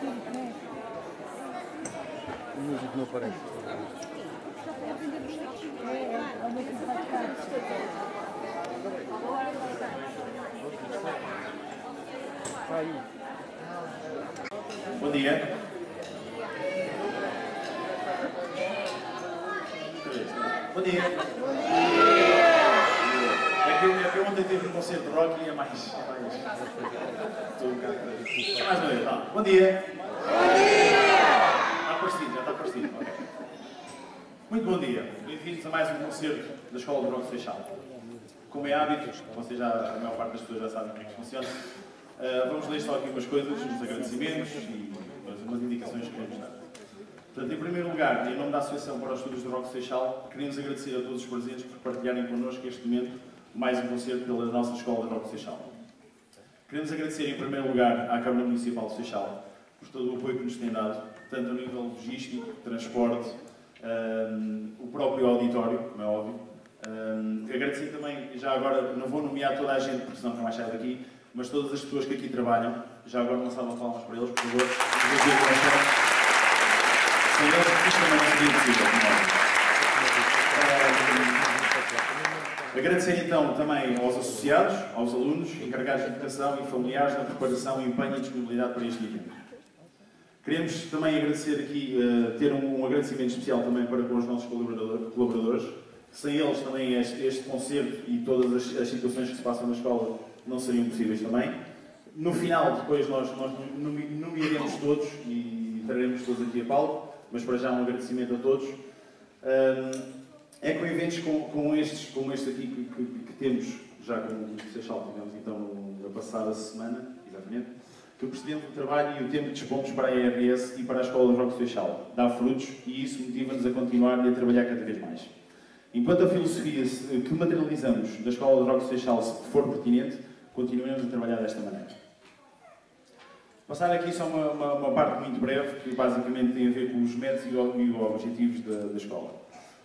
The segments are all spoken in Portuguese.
O músico não aparece. Bom dia. Bom dia. É que ontem teve um concerto de rock e é mais. É mais. Estou um bocado. Mais uma vez, tá. Bom dia. Bom dia! Está parecido, já está parecido. Muito bom dia. Bem-vindos a mais um concerto da Escola de Rock Seixal. Como é hábito, vocês já, a maior parte das pessoas já sabem como é que funciona. Uh, vamos ler só aqui umas coisas, uns agradecimentos e umas indicações que queremos dar. Portanto, em primeiro lugar, em nome da Associação para os Estudos do Rock Seixal, queremos agradecer a todos os presentes por partilharem connosco este momento, mais um concerto pela nossa Escola de Rock Seixal. Queremos agradecer, em primeiro lugar, à Câmara Municipal de Seixal por todo o apoio que nos tem dado, tanto a nível logístico, transporte, um, o próprio auditório, como é óbvio. Um, agradecer também, já agora, não vou nomear toda a gente, porque senão não mais saio daqui, mas todas as pessoas que aqui trabalham, já agora salvam palmas para eles, por favor. Sem eles, isto também não seria possível, como é. Agradecer então também aos associados, aos alunos, encarregados de educação e familiares na preparação, empenho e disponibilidade para este evento. Queremos também agradecer aqui, uh, ter um, um, agradecimento especial também para com os nossos colaborador, colaboradores. Sem eles também este, este concerto e todas as, as, situações que se passam na escola não seriam possíveis também. No final, depois nós, nós nomearemos todos e traremos todos aqui a palco, mas para já um agradecimento a todos. É com eventos com, com, estes, como este aqui que, que, que temos, já com o Seixal tivemos então na passada semana, exatamente, que percebemos o trabalho e o tempo que dispomos para a ERS e para a Escola de Rock Seixal. Dá frutos e isso motiva-nos a continuar e a trabalhar cada vez mais. Enquanto a filosofia que materializamos da Escola de Rock Seixal for pertinente, continuaremos a trabalhar desta maneira. Passar aqui só uma, uma, uma, parte muito breve, que basicamente tem a ver com os métodos e objetivos da, da escola.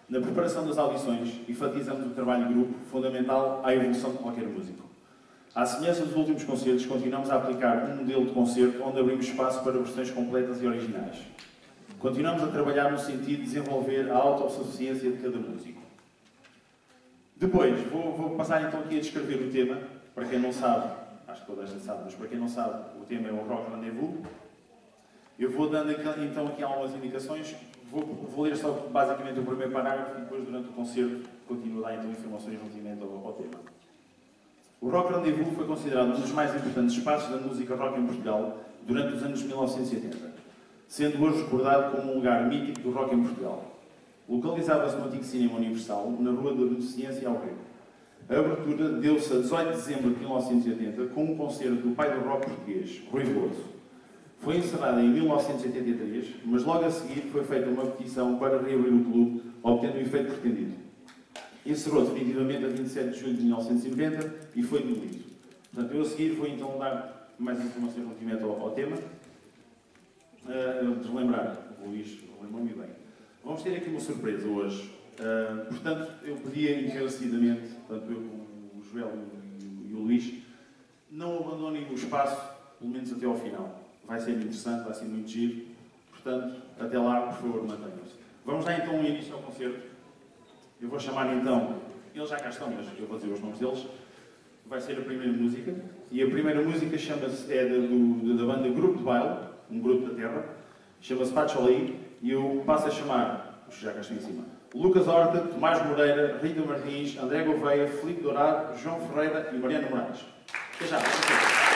Na preparação das audições, enfatizamos o trabalho de grupo, fundamental à evolução de qualquer músico. À semelhança dos últimos concertos, continuamos a aplicar um modelo de concerto onde abrimos espaço para versões completas e originais. Continuamos a trabalhar no sentido de desenvolver a autossuficiência de cada músico. Depois, vou, vou passar então aqui a descrever o tema, para quem não sabe, acho que toda a gente sabe, mas para quem não sabe, o tema é o Rock Rendezvous. Eu vou dando então aqui algumas indicações, vou, vou, ler só basicamente o primeiro parágrafo e depois durante o concerto continuo a dar então informações relativamente ao, ao tema. O Rock Rendezvous foi considerado um dos mais importantes espaços da música rock em Portugal durante os anos 1980, sendo hoje recordado como um lugar mítico do rock em Portugal. Localizava-se no antigo Cinema Universal, na Rua da Beneficência, ao Rio. A abertura deu-se a 18 de dezembro de 1980 com um concerto do pai do rock português, Rui Veloso. Foi encerrada em 1983, mas logo a seguir foi feita uma petição para reabrir o clube, obtendo o efeito pretendido. Encerrou definitivamente a 27 de julho de 1990 e foi demolido. Portanto, eu a seguir vou então dar mais informações relativamente ao, ao tema. Uh, relembrar, o Luís lembrou-me bem. Vamos ter aqui uma surpresa hoje. Uh, portanto, eu pedia encarecidamente, tanto eu como o Joel e o, e o Luís, não abandonem o espaço, pelo menos até ao final. Vai ser interessante, vai ser muito giro. Portanto, até lá, por favor, mantenham-se. Vamos dar então início ao concerto. Eu vou chamar então, eles já cá estão, mas eu vou dizer os nomes deles. Vai ser a primeira música. E a primeira música chama-se, é da, do, da banda Grupo de Baile, um grupo da Terra. Chama-se Pacholai. E eu passo a chamar, os já cá estão em cima, Lucas Horta, Tomás Moreira, Rita Martins, André Gouveia, Filipe Dourado, João Ferreira e Mariano Moraes. Até já.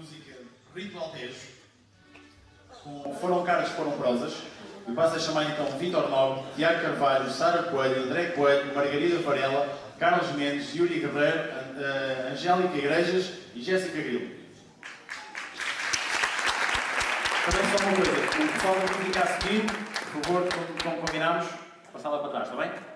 Música Rito Altejo. Com Foram Caras, Foram Prosas. E passo a chamar então Vitor Nobre, Tiago Carvalho, Sara Coelho, André Coelho, Margarida Varela, Carlos Mendes, Yuri Guerreiro, eh, Angélica Igrejas e Jéssica Grilo. Também só uma coisa, o pessoal da música a seguir, por favor, como, como combinámos, passar lá para trás, está bem?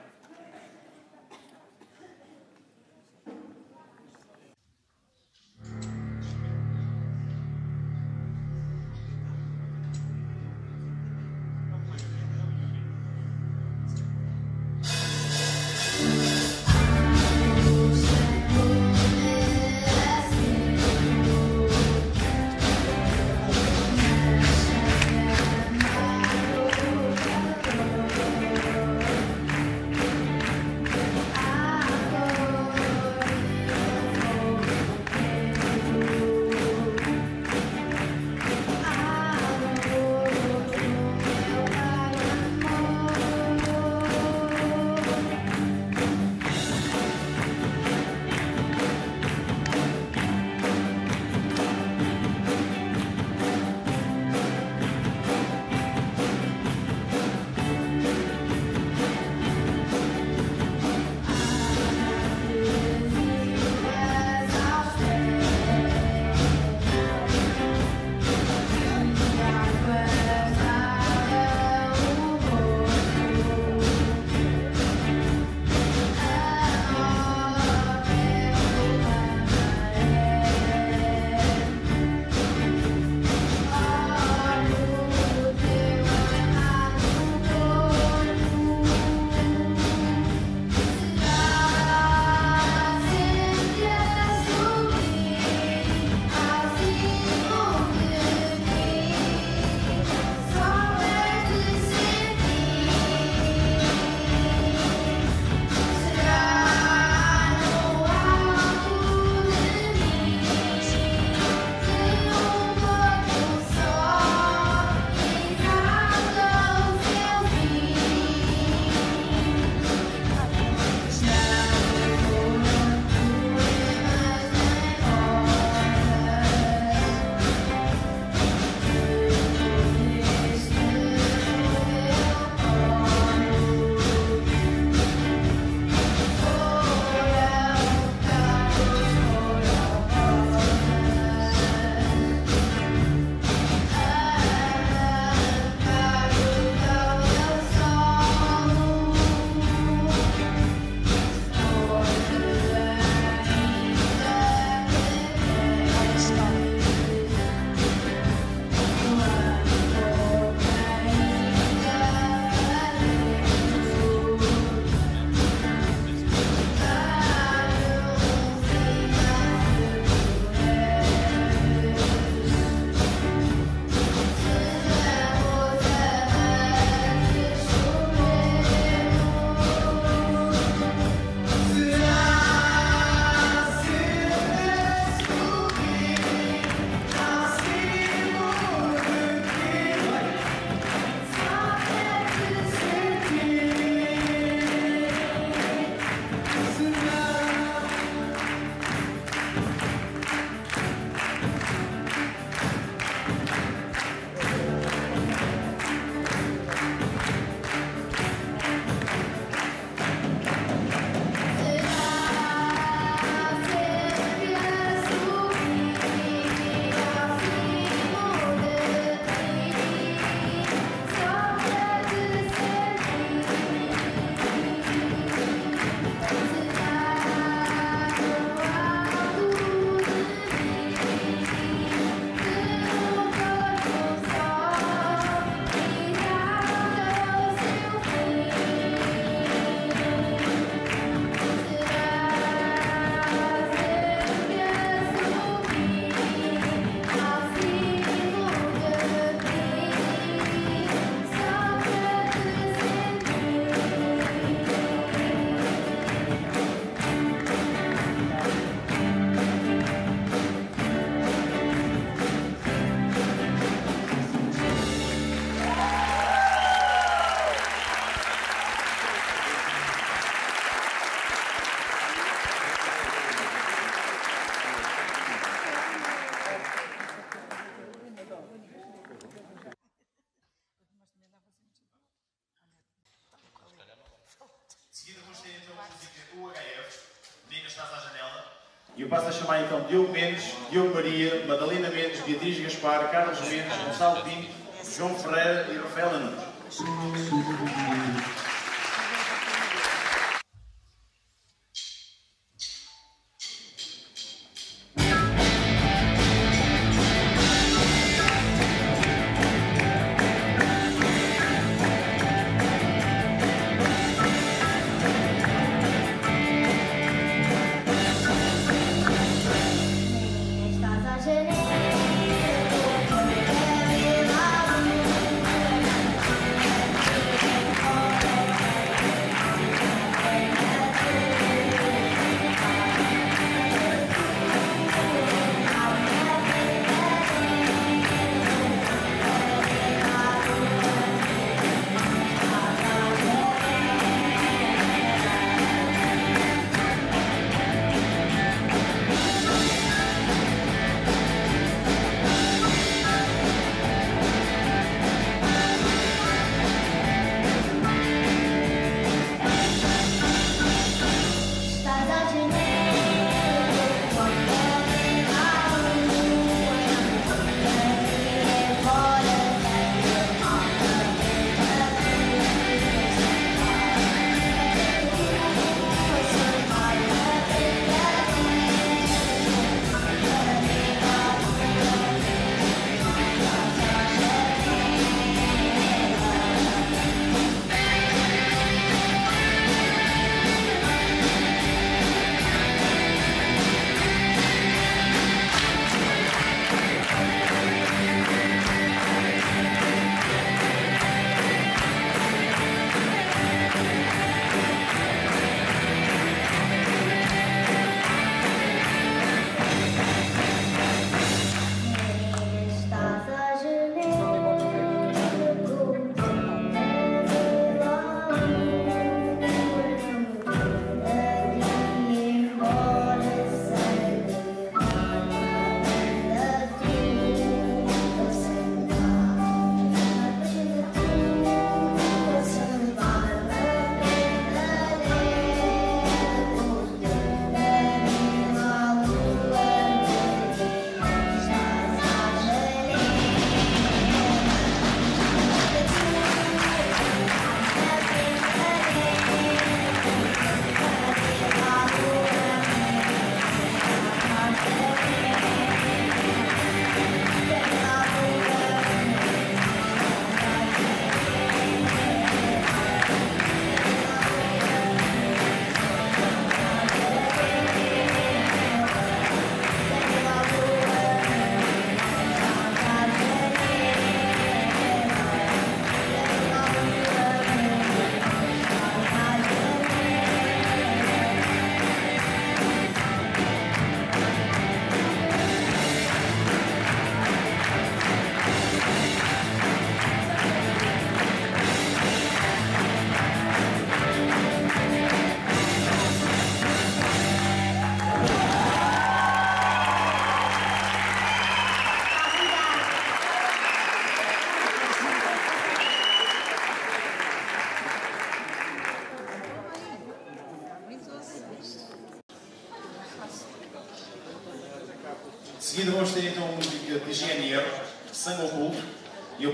Diogo Mendes, Diogo Maria, Madalena Mendes, Beatriz Gaspar, Carlos Mendes, Gonçalo Pinto, João Ferreira e Rafael Nunes.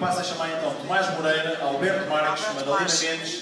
passo a chamar então Tomás Moreira, Alberto Marques, Madalena Mendes,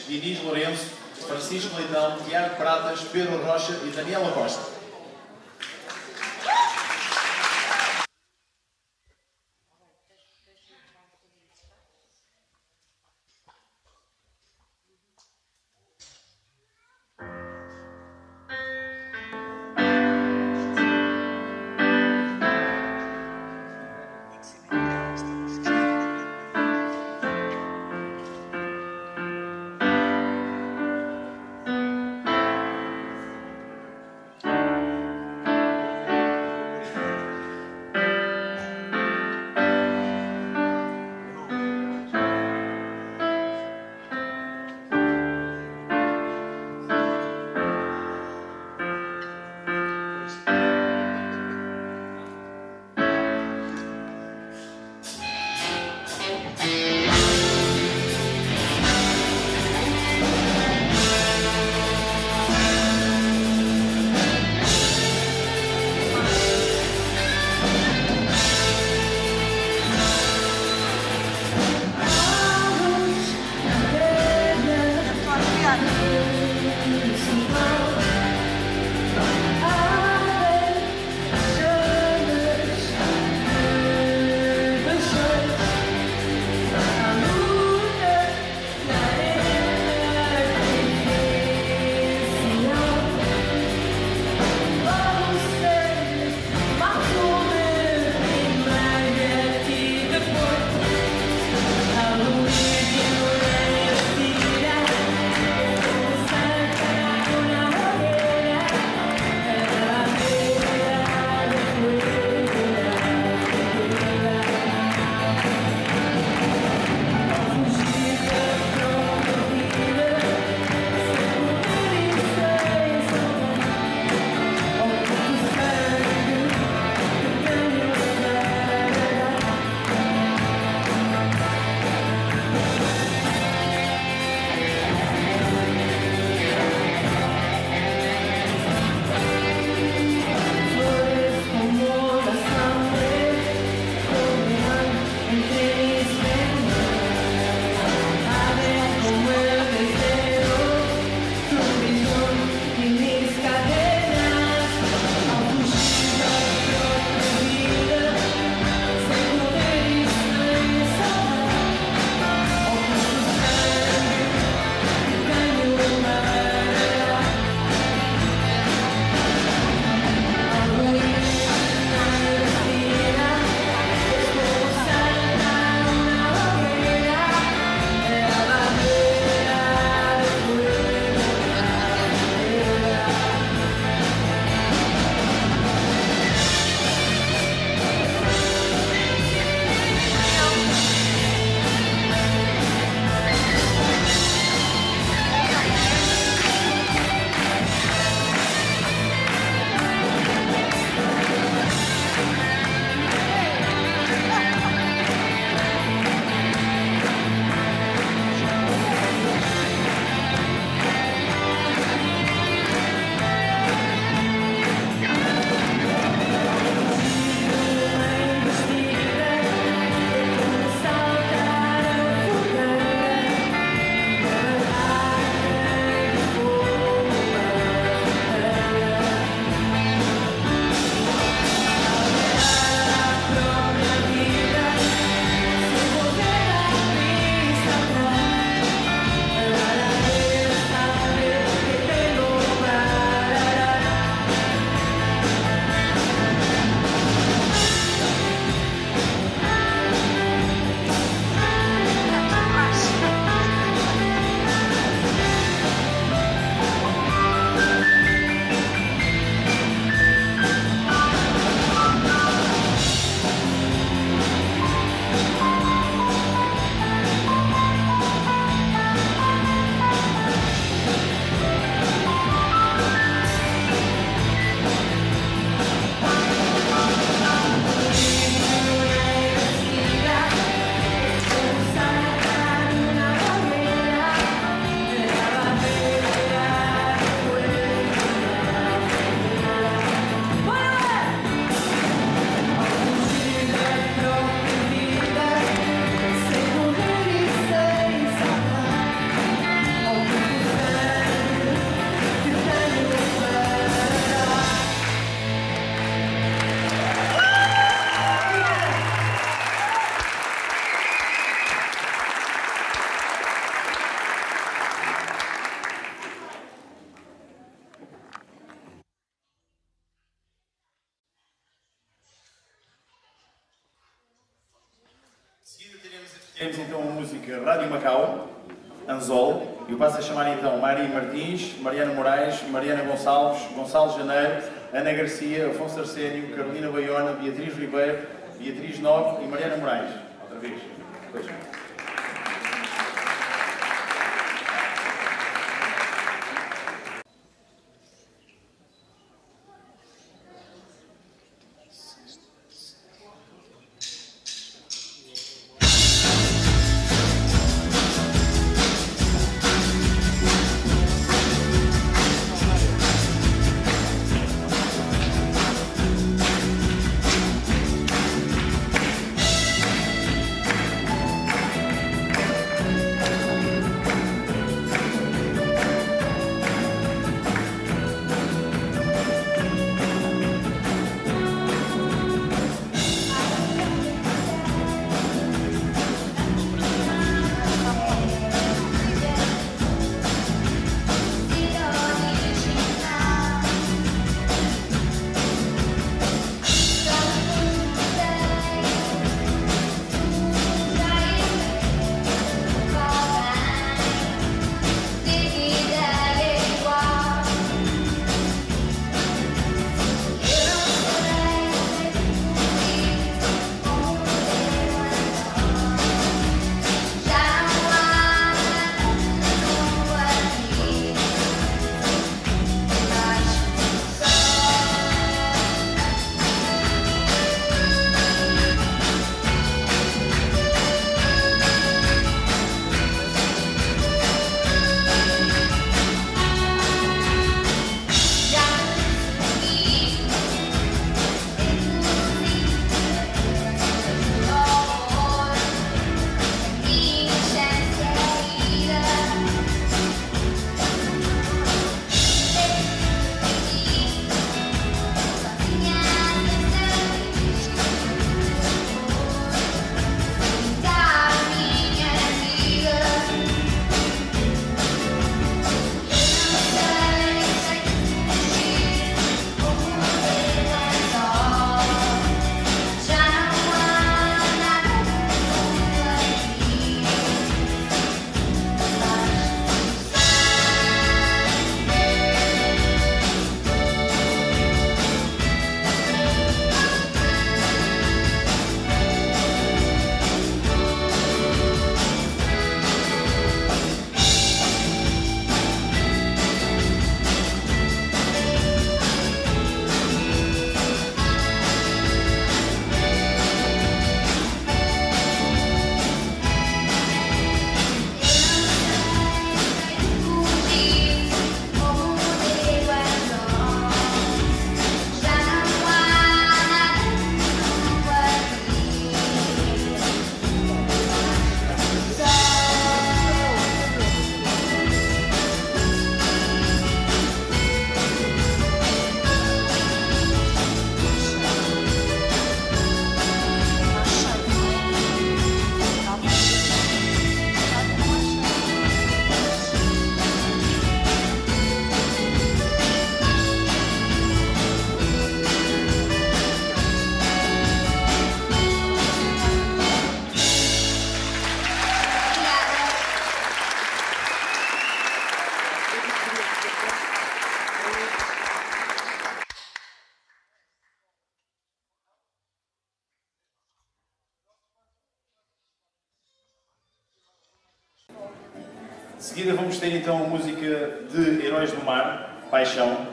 então a música de Heróis do Mar, Paixão.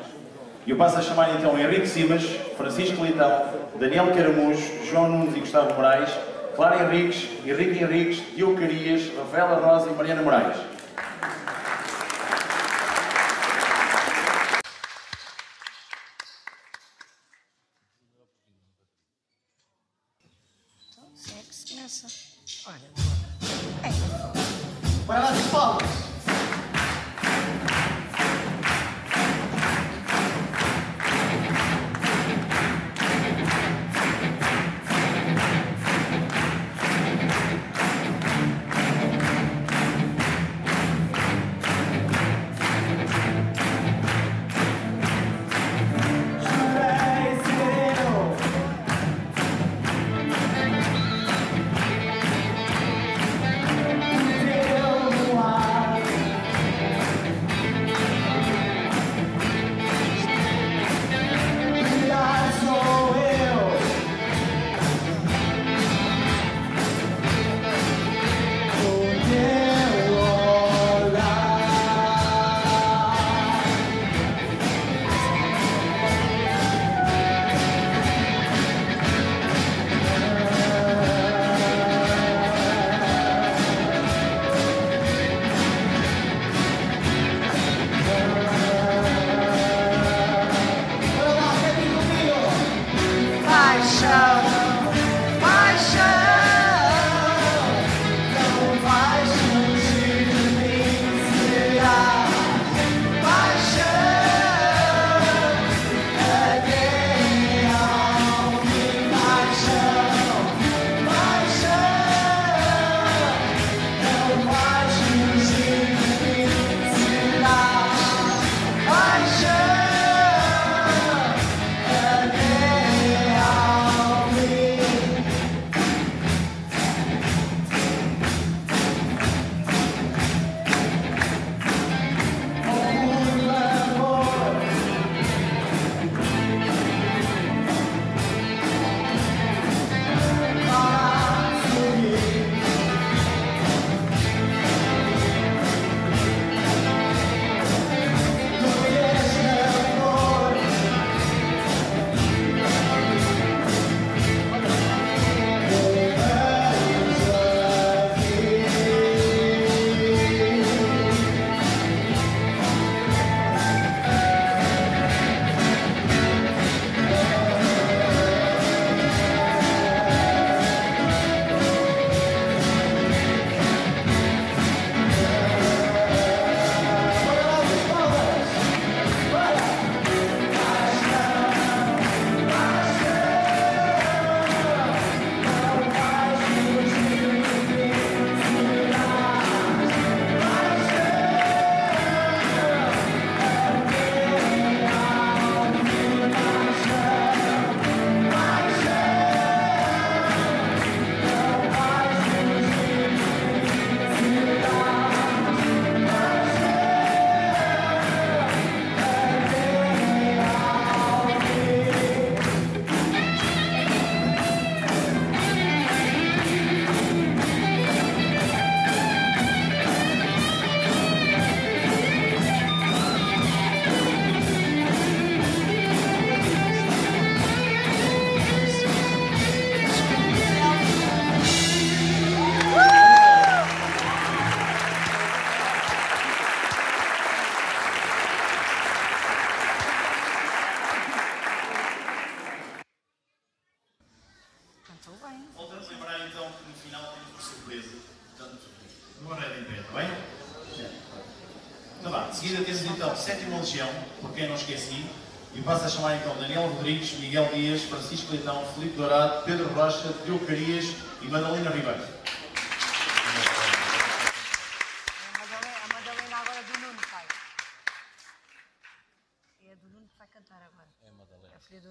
E eu passo a chamar então Henrique Simas, Francisco Leitão, Daniel Caramujo, João Nunes e Gustavo Moraes, Clara Henriques, Henrique Henriques, Diogo Carias, Rafaela Rosa e Mariana Moraes. A chamar então Daniel Rodrigues, Miguel Dias, Francisco Leitão, Filipe Dourado, Pedro Rocha, Diogo Carias e Madalena Ribeiro. A Madalena, a Madalena agora é do Nuno, pai. É a do Nuno que vai cantar agora. É a Madalena. É a filha do...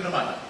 Duarte e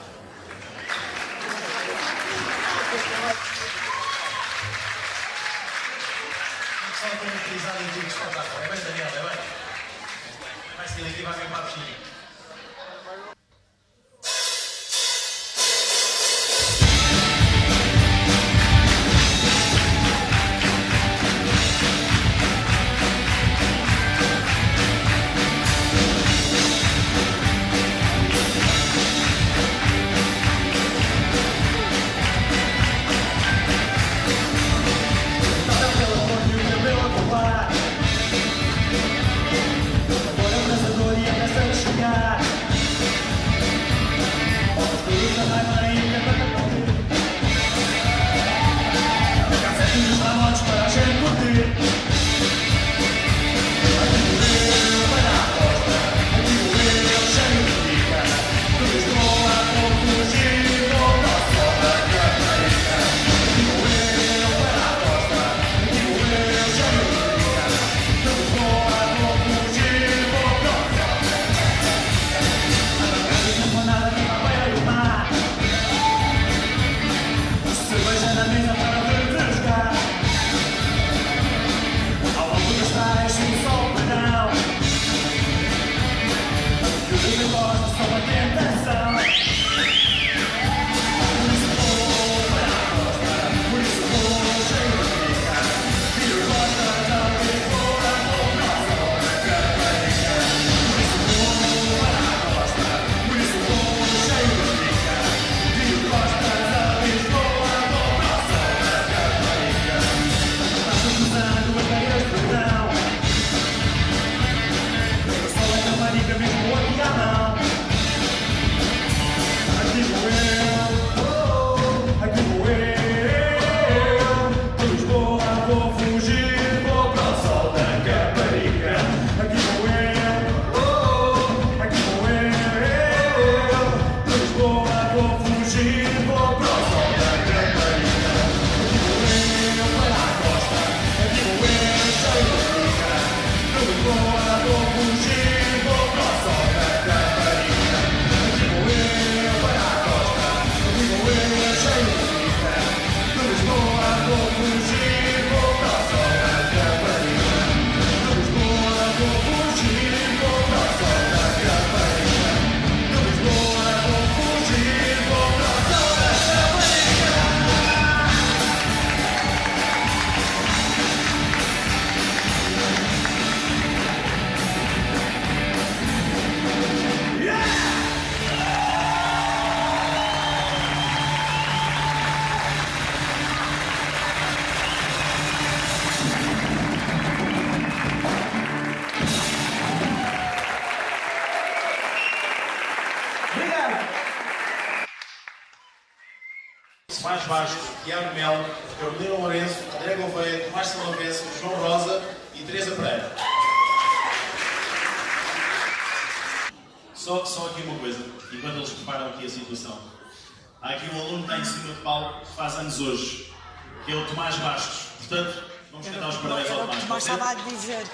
Portanto, vamos cantar os parabéns ao Tomás. Mas estava a dizer.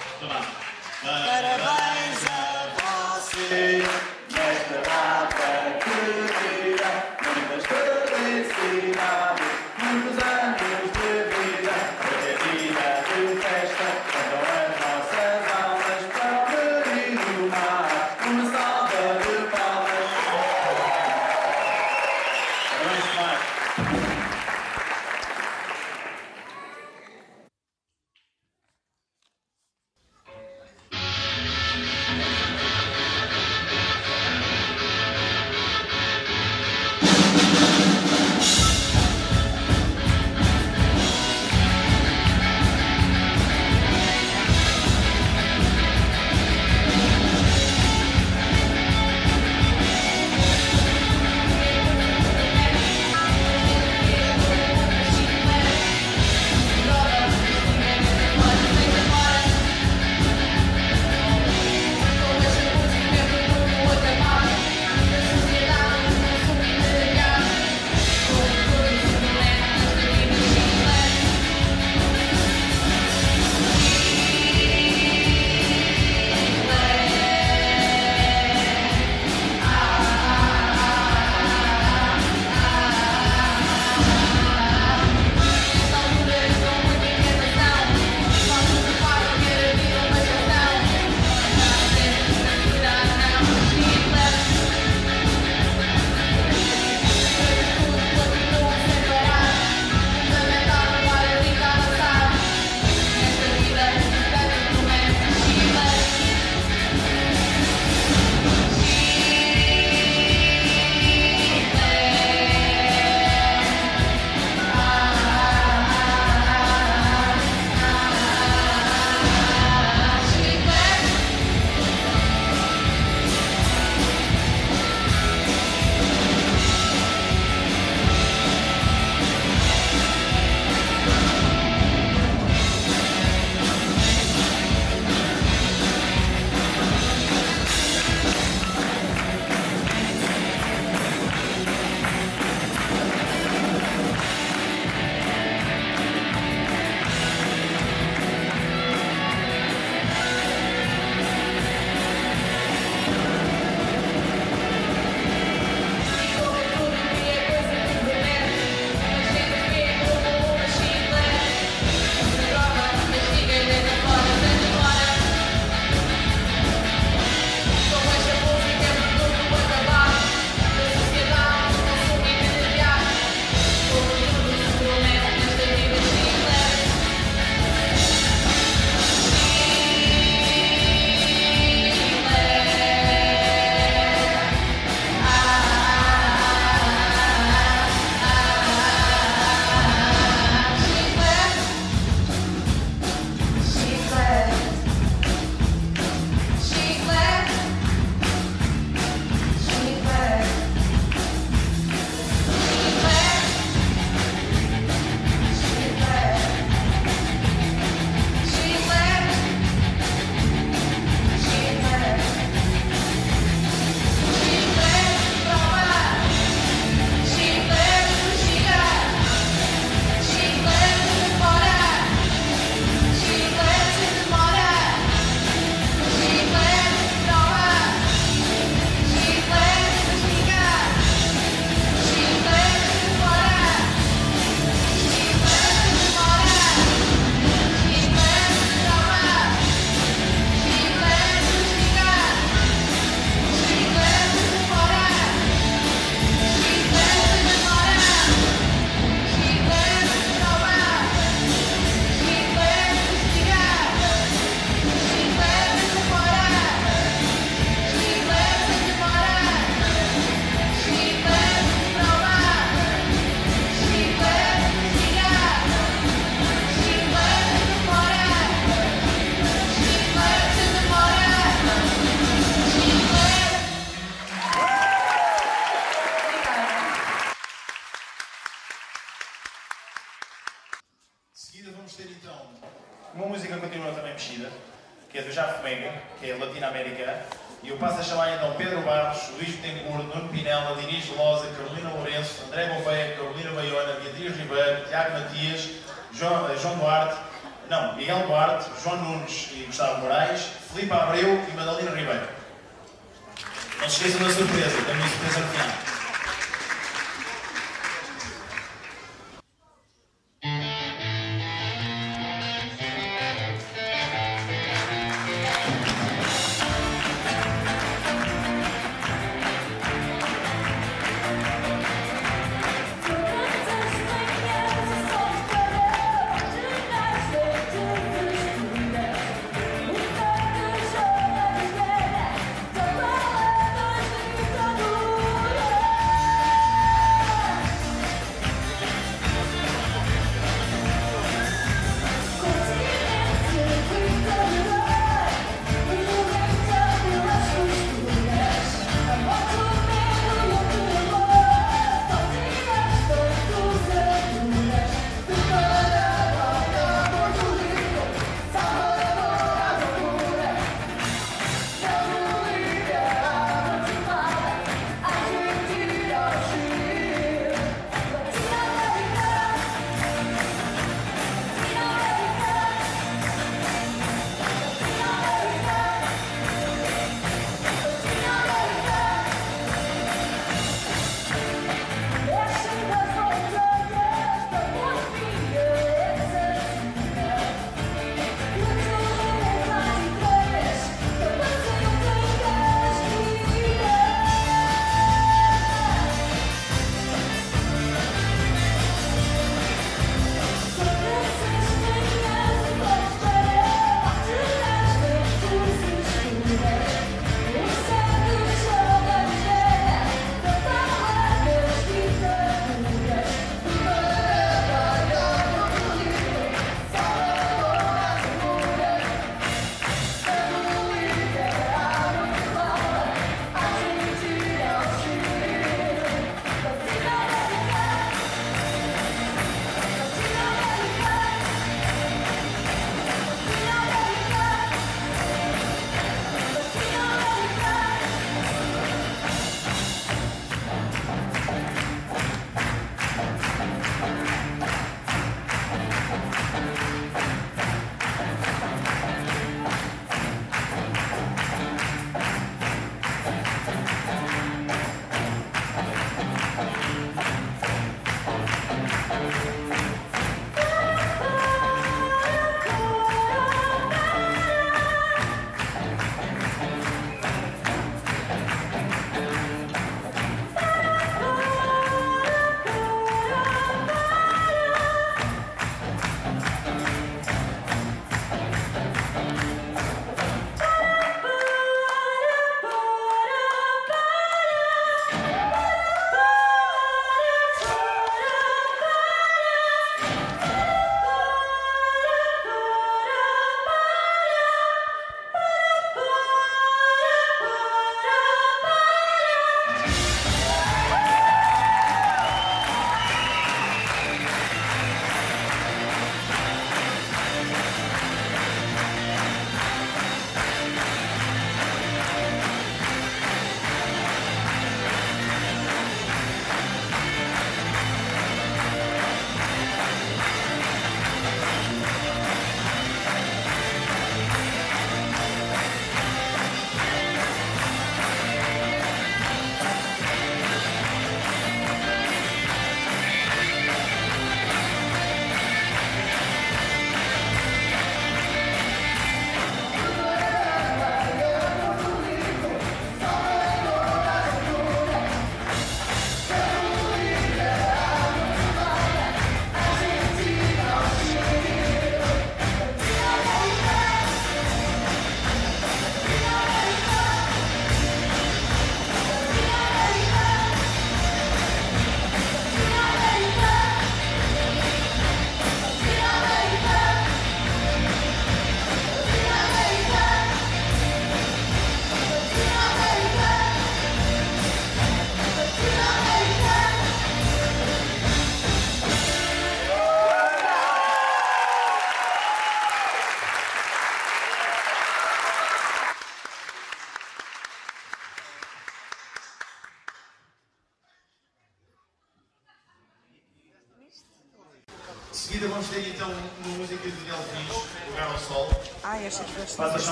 Parabéns a você nesta data querida, muitas felicidades, muitos anos.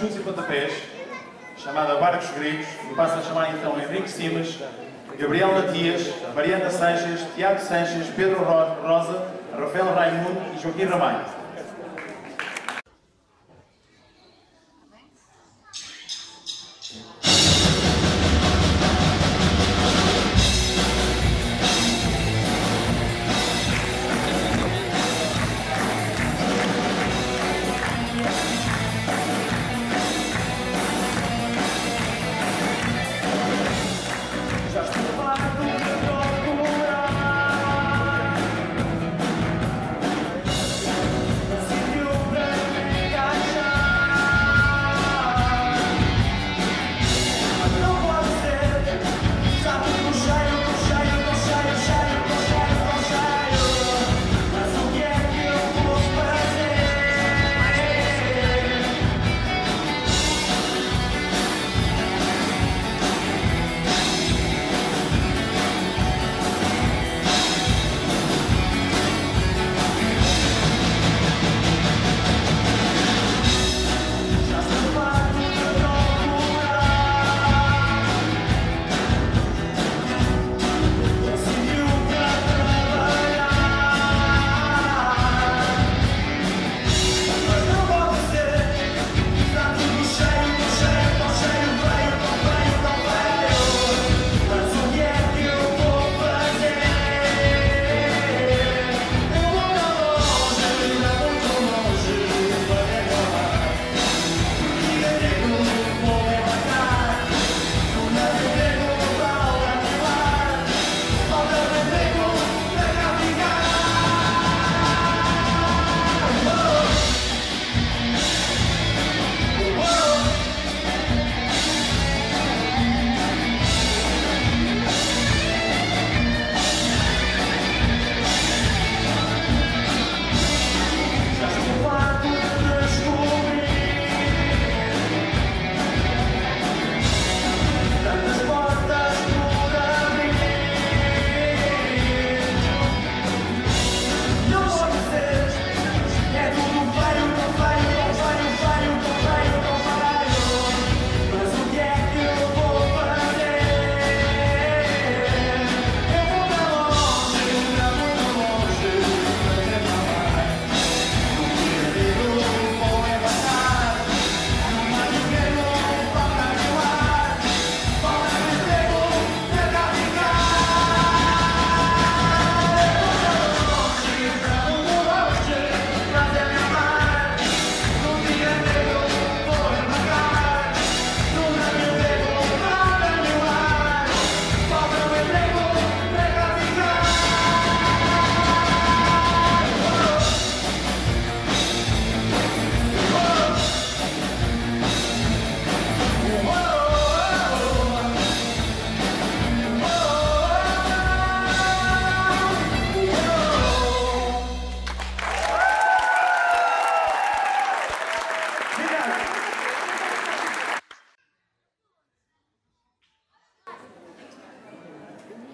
juntos e pontapés, chamada Barcos Gregos, e passa a chamar então é Henrique Simas,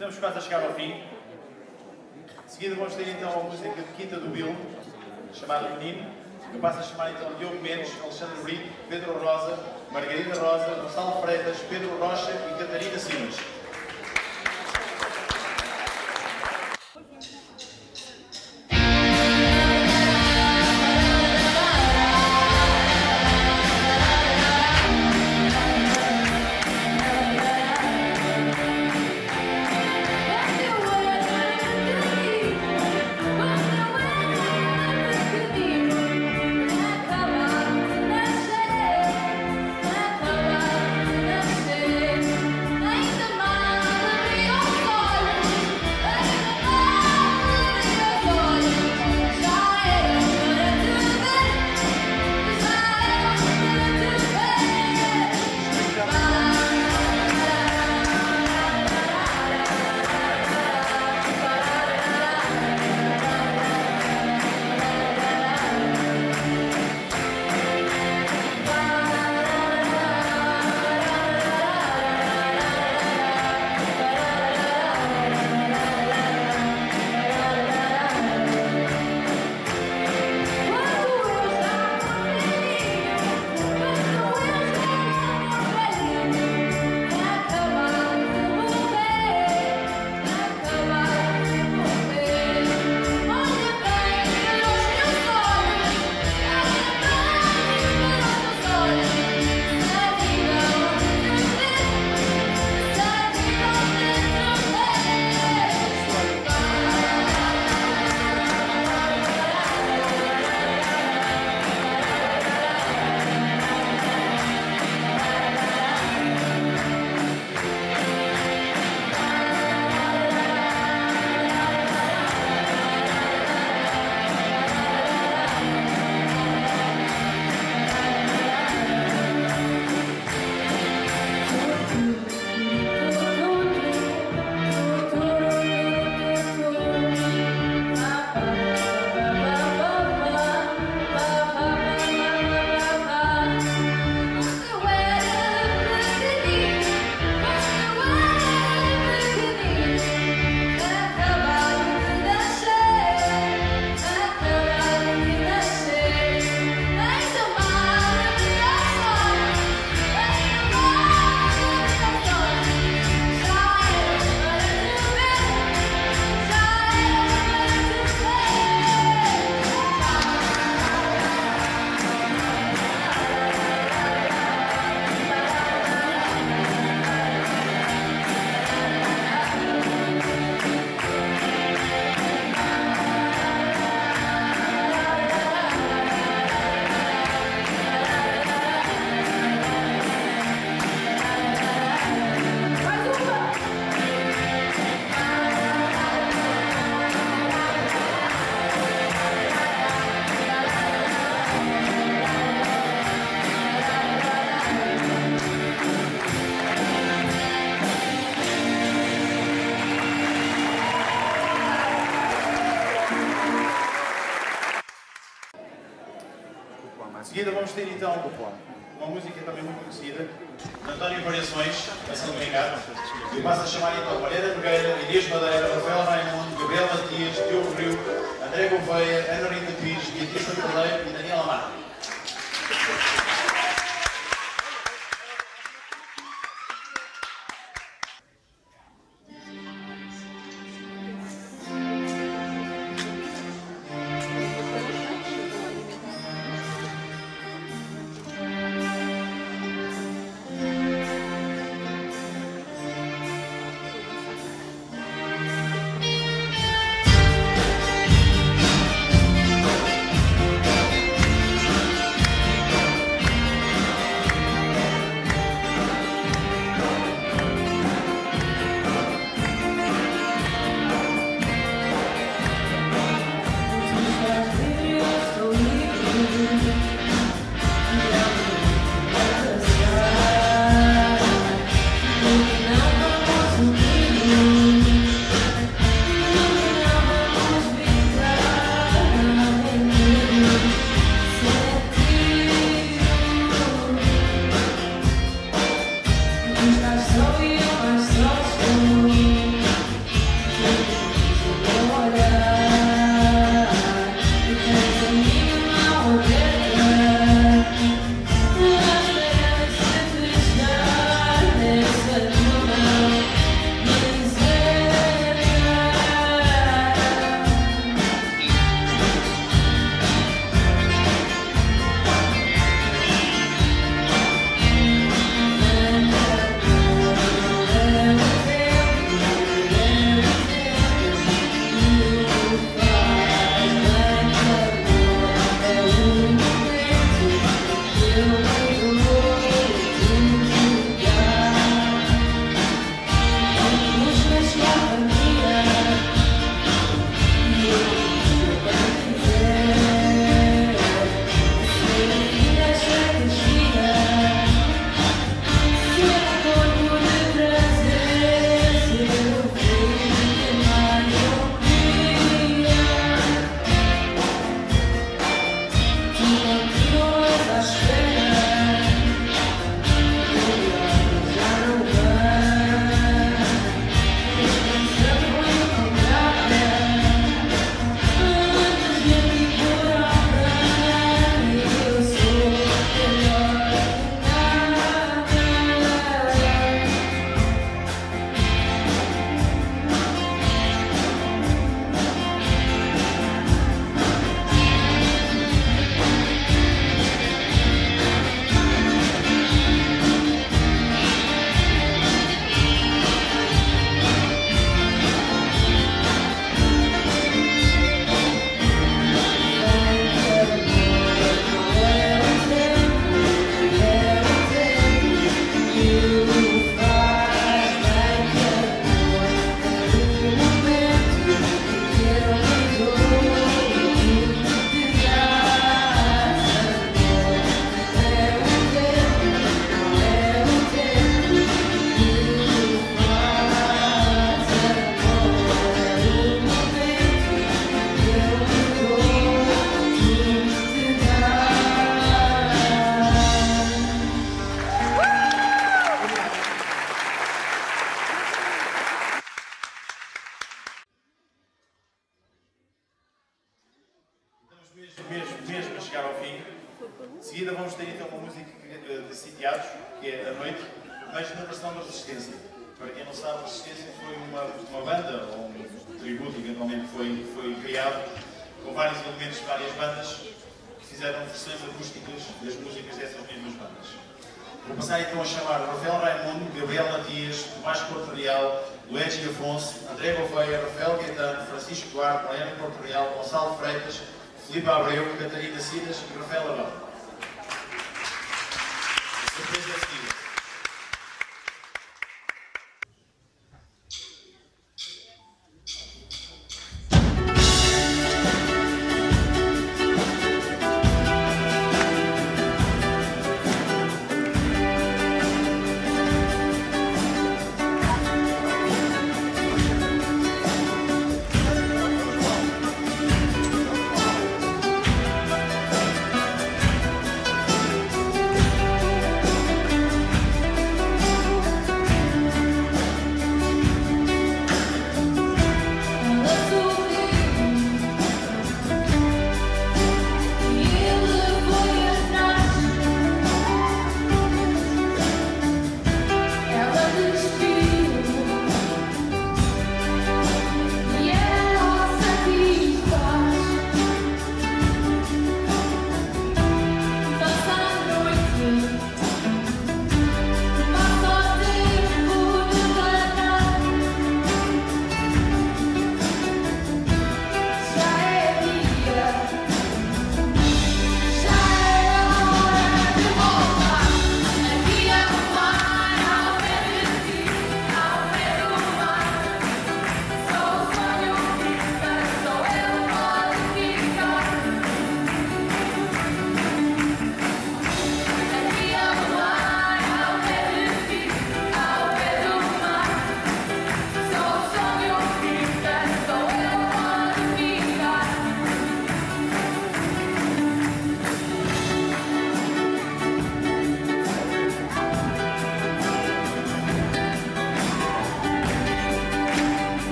Estamos quase a chegar ao fim. De seguida vamos ter então a música de Quinta do Bill, chamada Menino. Eu passo a chamar então Diogo Mendes, Alexandre Brito, Pedro Rosa, Margarida Rosa, Gonçalo Freitas, Pedro Rocha e Catarina Simas. Francisco Duarte, Leandro Porto Real, Gonçalo Freitas, Filipe Abreu, Catarina Sinas e Rafael Abel.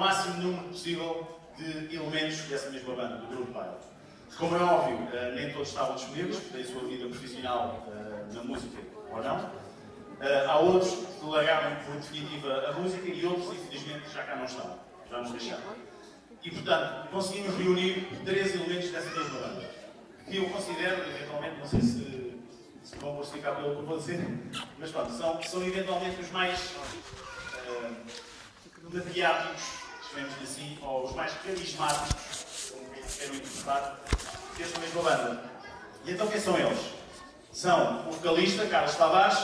Máximo número possível de elementos dessa mesma banda, do Grupo Pilot. Como é óbvio, eh, nem todos estavam disponíveis, têm a sua vida profissional eh, na música ou não. Eh, há outros que largaram por definitiva a música e outros, infelizmente, já cá não estão, já nos deixaram. E, portanto, conseguimos reunir três elementos dessa mesma banda, que eu considero, eventualmente, não sei se, se vão classificar pelo que eu vou dizer, mas pronto, são, são eventualmente os mais eh, mediáticos, chamemos assim, ou os mais carismáticos, como quero interpretar, desta mesma banda. E então quem são eles? São o vocalista Carlos Tavares.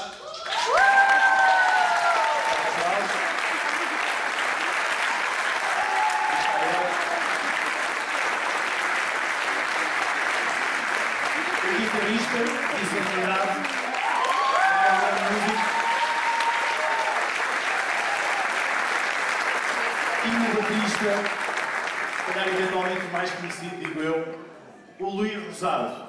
O guitarrista, desenvolvido, mais conhecido, digo eu, o Luís Rosado.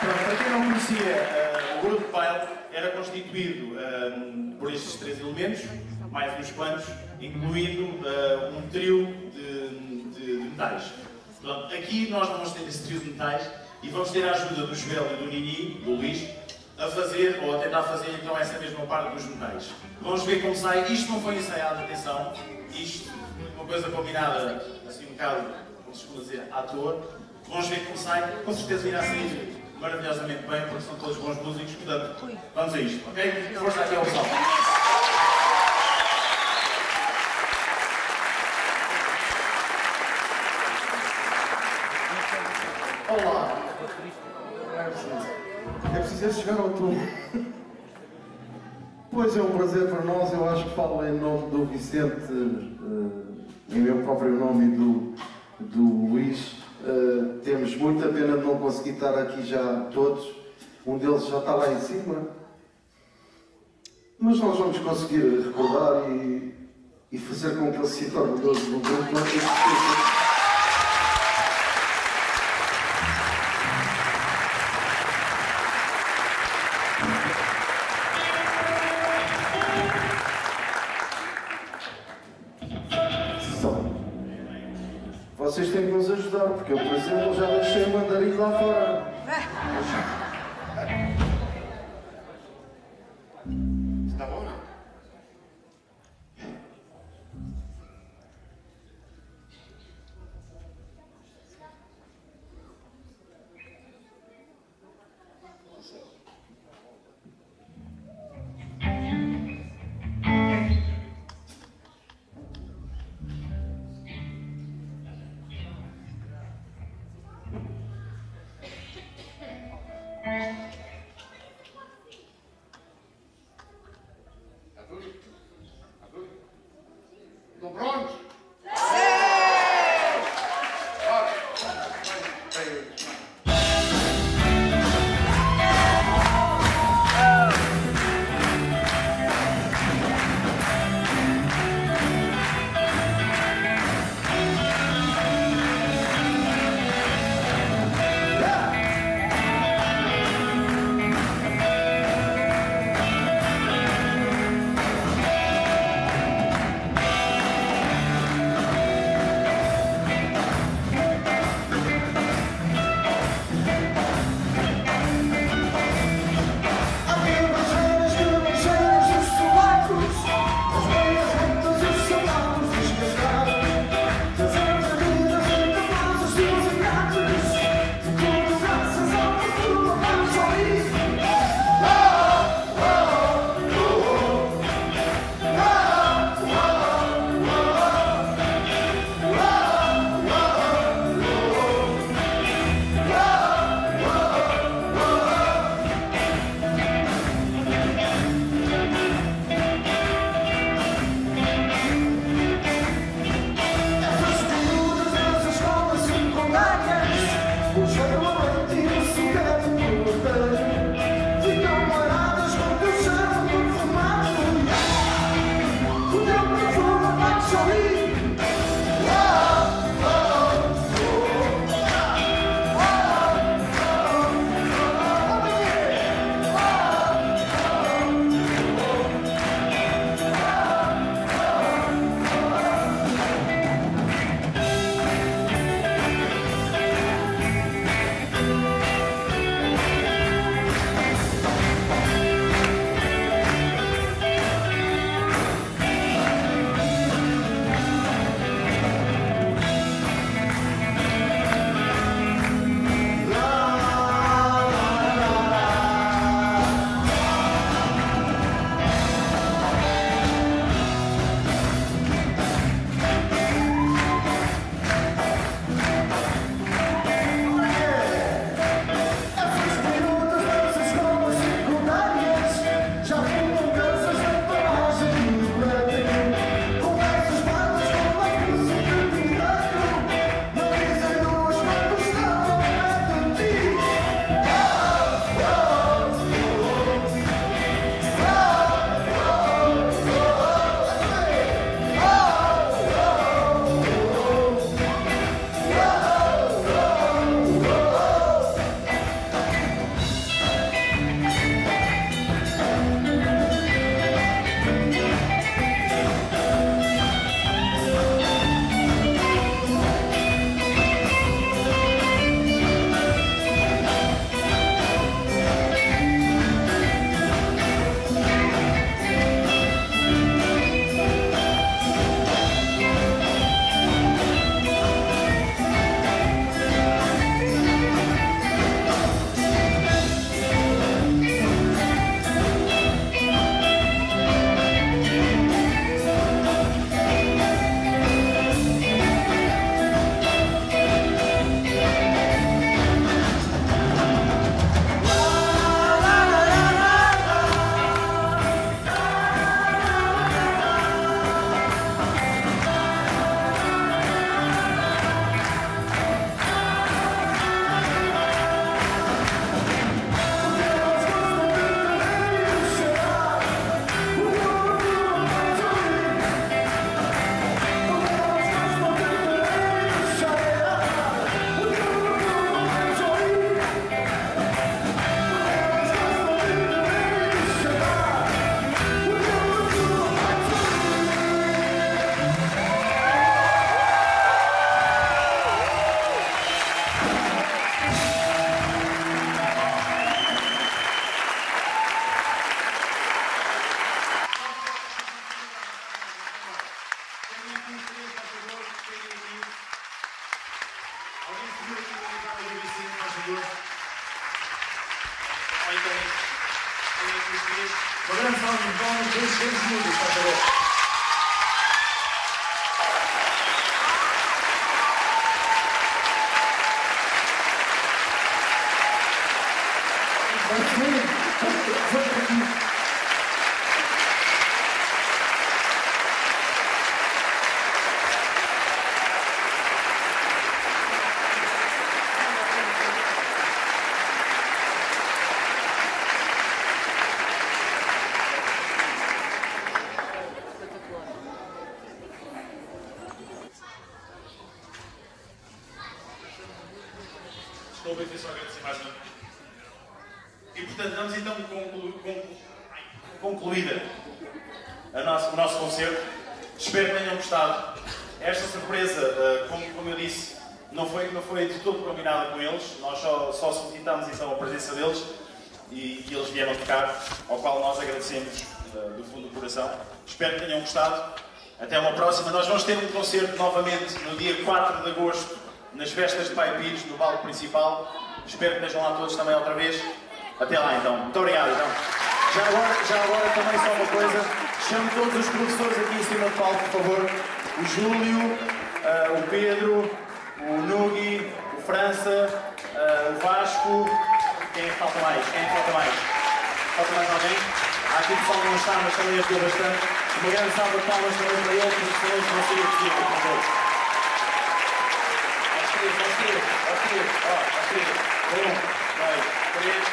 Pronto, para quem não conhecia, eh, o grupo Pile era constituído eh, por estes três elementos, mais uns quantos, incluindo eh, um trio de, de- de metais. Pronto, aqui nós vamos ter esse trio de metais e vamos ter a ajuda do Joel e do Nini, do Luís, a fazer, ou a tentar fazer então essa mesma parte dos metais. Vamos ver como sai. Isto não foi ensaiado, atenção. Isto, uma coisa combinada, assim um bocado, como se costuma dizer, à toa. Vamos ver como sai. Com certeza irá sair maravilhosamente bem, porque são todos bons músicos. Portanto, vamos a isto, ok? Força aqui ao pessoal. Olá! Ao topo. Pois é um prazer para nós, eu acho que falo em nome do Vicente, eh, em meu próprio nome e do, do Luís. Eh, temos muita pena de não conseguir estar aqui já todos. Um deles já está lá em cima. Mas nós vamos conseguir recordar e, e fazer com que ele se sinta orgulhoso do grupo. Estou bem, só agradecer mais uma. E portanto, vamos então conclu- conclu- concluída nosso- o nosso concerto. Espero que tenham gostado. Esta surpresa, eh, como, como eu disse, não foi, não foi de todo combinada com eles. Nós só, só solicitamos então a presença deles e, e eles vieram tocar, ao qual nós agradecemos eh, do fundo do coração. Espero que tenham gostado. Até uma próxima. Nós vamos ter um concerto novamente no dia 4 de agosto, nas festas de Pai Pires, no balcão principal. Espero que estejam lá todos também outra vez. Até lá então. Muito obrigado. Então. Já agora, já agora também só uma coisa. Chamo todos os professores aqui em cima do palco, por favor. O Júlio, ah, o Pedro, o Nugi, o França, ah, o Vasco. Quem é que falta mais? Quem é que falta mais? Falta mais alguém? Há aqui pessoal que não está, mas também ajudou bastante. Uma grande salva de palmas também para eles, senão eles vão sair daqui, por favor aqui, aqui, ó, aqui. Um, dois, três.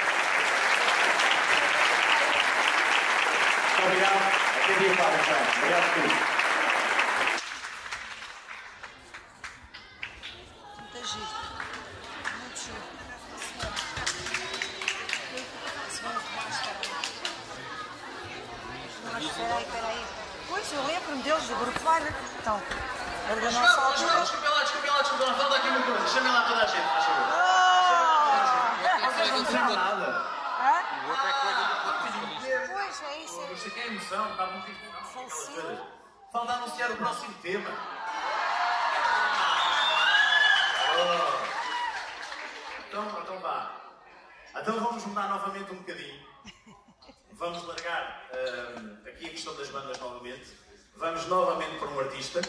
Muito obrigado. Até muito Padre muito Obrigado a todos. Pois, eu lembro-me deles do grupo Fire. Então, era da nossa altura coisa. Chamem lá toda a gente, faz favor. Não disseram nada. Hã? Pois, é isso. Isto aqui é emoção, está muito emoção. aquelas Falecido. coisas. Falta anunciar o próximo tema. Oh. Então, então vá. Então vamos mudar novamente um bocadinho. Vamos largar hum, aqui a questão das bandas novamente. Vamos novamente para um artista.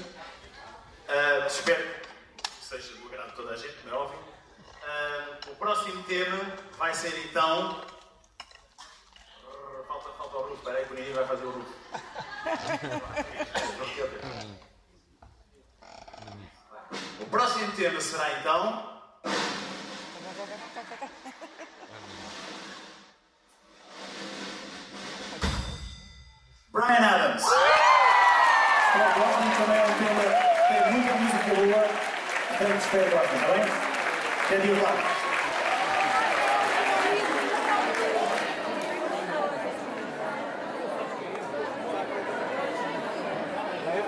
Ah, espero seja do agrado de toda a gente, como é óbvio. Ah, o próximo tema vai ser então. Falta, falta o Rufo, espera aí que o vai fazer o Rufo. O próximo tema será então. Brian Adams é um tema que tem muita música boa. Espero que espere lá, está bem? Até dia lá. Aí